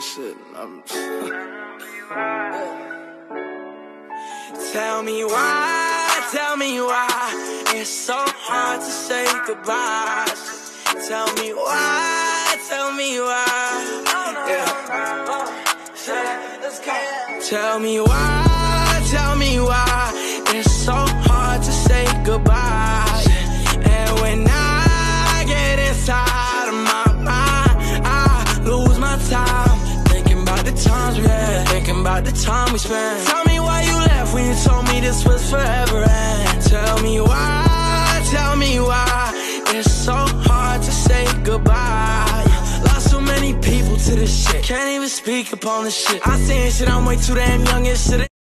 this shit. I'm. Tell me why, tell me why it's so hard to say goodbye. Tell me why, tell me why. Yeah. Tell me why, tell me why thinking about the time we spent. Tell me why you left when you told me this was forever. And tell me why, tell me why it's so hard to say goodbye. Lost so many people to this shit. Can't even speak upon this shit. I seen shit, I'm way too damn young and shit.